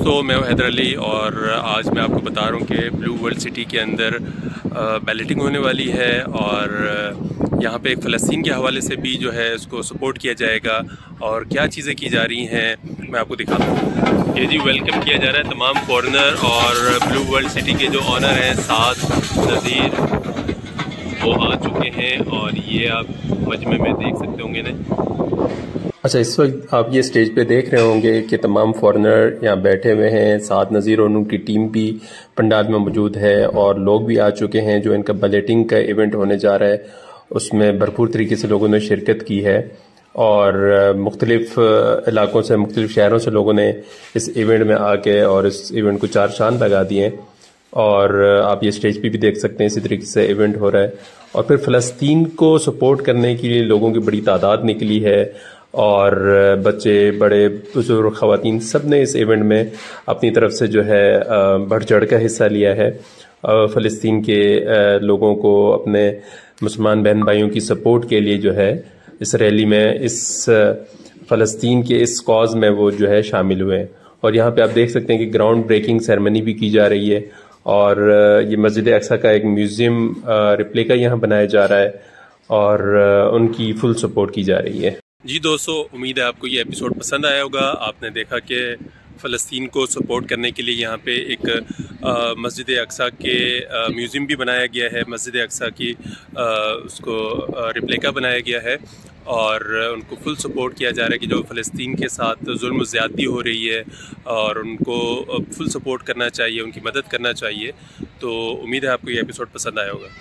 तो मैं हैदर अली और आज मैं आपको बता रहा हूँ कि ब्लू वर्ल्ड सिटी के अंदर बैलेटिंग होने वाली है और यहाँ पे फ़लस्तीन के हवाले से भी जो है उसको सपोर्ट किया जाएगा और क्या चीज़ें की जा रही हैं, मैं आपको दिखाता हूँ। ये जी वेलकम किया जा रहा है तमाम फॉरनर और ब्लू वर्ल्ड सिटी के जो ऑनर हैं, साद, नज़ीर, वो आ चुके हैं और ये आप मजमे में देख सकते होंगे ना। अच्छा इस वक्त आप ये स्टेज पे देख रहे होंगे कि तमाम फॉरेनर यहाँ बैठे हुए हैं, साथ नज़ीर और उनकी टीम भी पंडाल में मौजूद है और लोग भी आ चुके हैं जो इनका बलेटिंग का इवेंट होने जा रहा है। उसमें भरपूर तरीके से लोगों ने शिरकत की है और मुख्तलिफ़ इलाकों से, मुख्तलिफ़ शहरों से लोगों ने इस इवेंट में आके और इस इवेंट को चार शान लगा दिए और आप ये स्टेज पे भी देख सकते हैं इसी तरीके से इवेंट हो रहा है। और फिर फ़लस्तीन को सपोर्ट करने के लिए लोगों की बड़ी तादाद निकली है। और बच्चे, बड़े, बुज़ुर्ग खातन सबने इस इवेंट में अपनी तरफ़ से जो है बढ़ चढ़ कर हिस्सा लिया है। फ़लस्तीन के लोगों को अपने मुसलमान बहन भाइयों की सपोर्ट के लिए जो है, इस रैली में, इस फ़लस्तीन के इस कॉज में वो जो है शामिल हुए और यहाँ पे आप देख सकते हैं कि ग्राउंड ब्रेकिंग सेरेमनी भी की जा रही है और ये मस्जिद अक्सा का एक म्यूज़ियम रिप्लिका यहाँ बनाया जा रहा है और उनकी फुल सपोर्ट की जा रही है। जी दोस्तों उम्मीद है आपको ये एपिसोड पसंद आया होगा। आपने देखा कि फ़लस्तीन को सपोर्ट करने के लिए यहाँ पे एक मस्जिद अक्सा के म्यूज़ियम भी बनाया गया है। मस्जिद अक्सा की आ, उसको रिप्लिका बनाया गया है और उनको फुल सपोर्ट किया जा रहा है कि जो फ़लस्तीन के साथ जुल्म ज़्यादती हो रही है और उनको फुल सपोर्ट करना चाहिए उनकी मदद करना चाहिए। तो उम्मीद है आपको ये एपिसोड पसंद आया होगा।